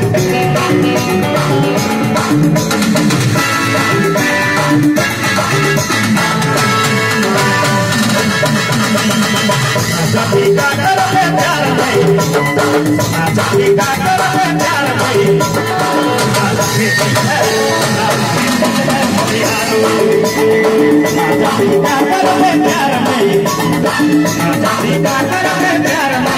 I'm not a big guy, I'm not a big guy, I'm not a big guy, I'm not a big guy,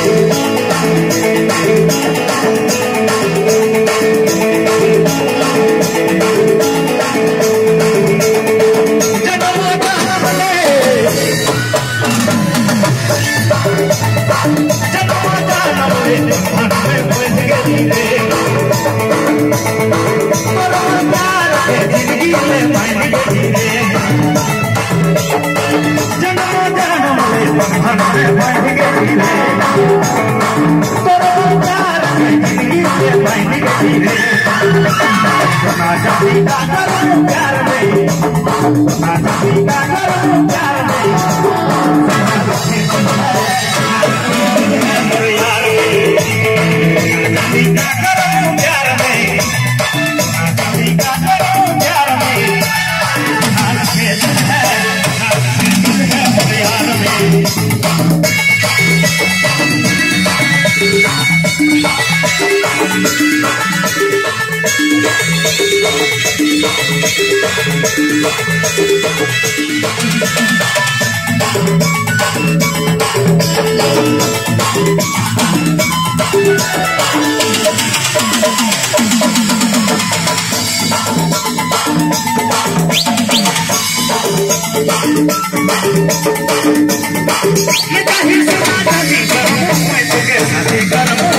जन्म जन्म हमारे बन गई रे तोरो प्यार ज़िंदगी से बन गई रे सोना चांदी का करम प्यार रे सोना चांदी का करम प्यार रे Let the hips and the knees, the movement.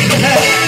Yeah.